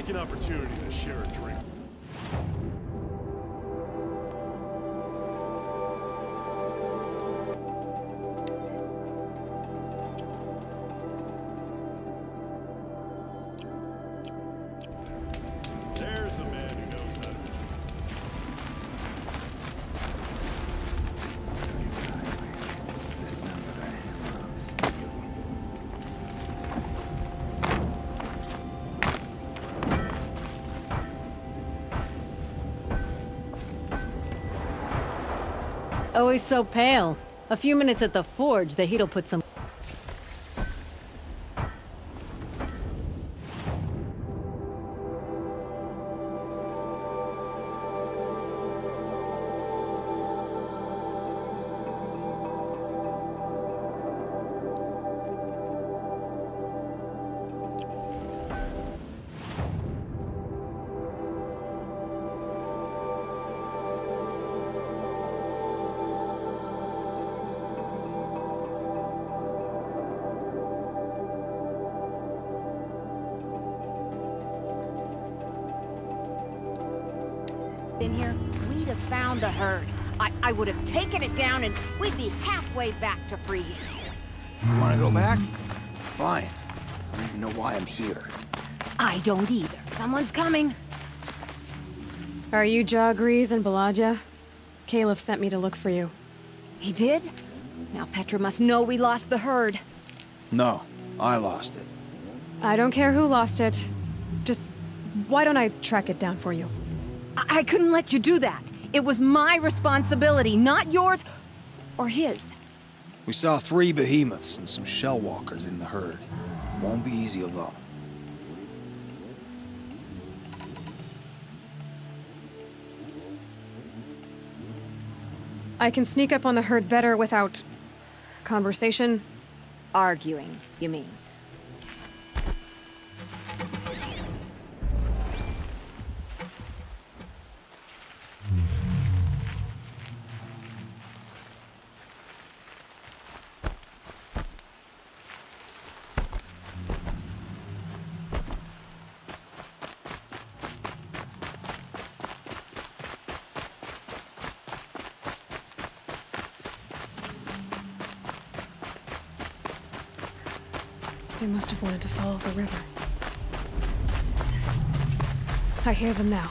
like an opportunity to share a drink. Always so pale. A few minutes at the forge, the heat'll put some... in here, we'd have found the herd. I, I would have taken it down and we'd be halfway back to Freehold. You wanna go back? Fine. I don't even know why I'm here. I don't either. Someone's coming. Are you Jaw Grease and Balaja? Caliph sent me to look for you. He did? Now Petra must know we lost the herd. No, I lost it. I don't care who lost it. Just, why don't I track it down for you? I, I couldn't let you do that. It was my responsibility, not yours or his. We saw three behemoths and some shell walkers in the herd. Won't be easy alone. I can sneak up on the herd better without... conversation. Arguing, you mean? They must have wanted to follow the river. I hear them now.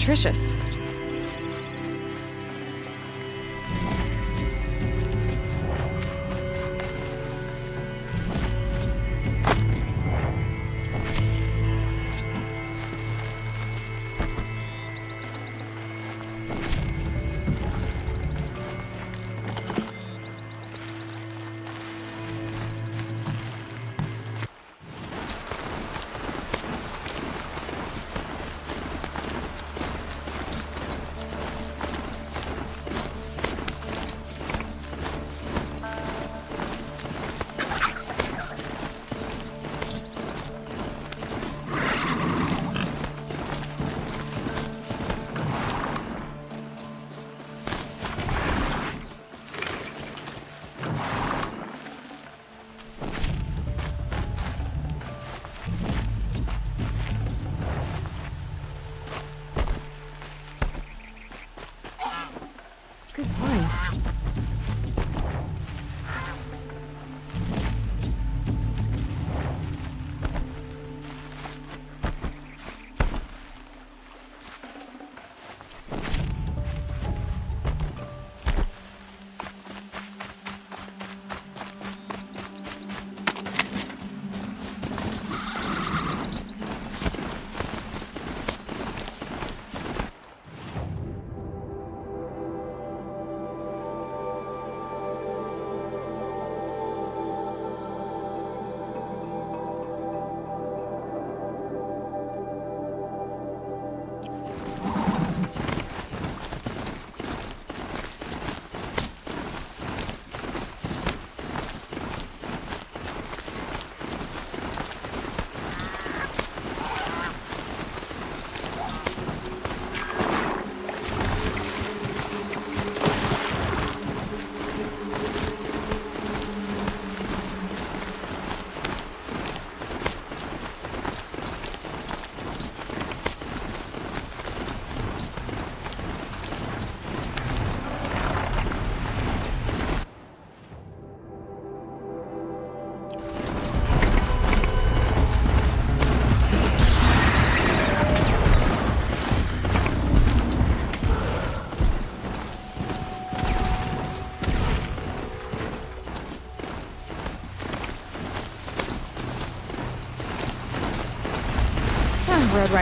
Nutritious.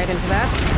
Into that.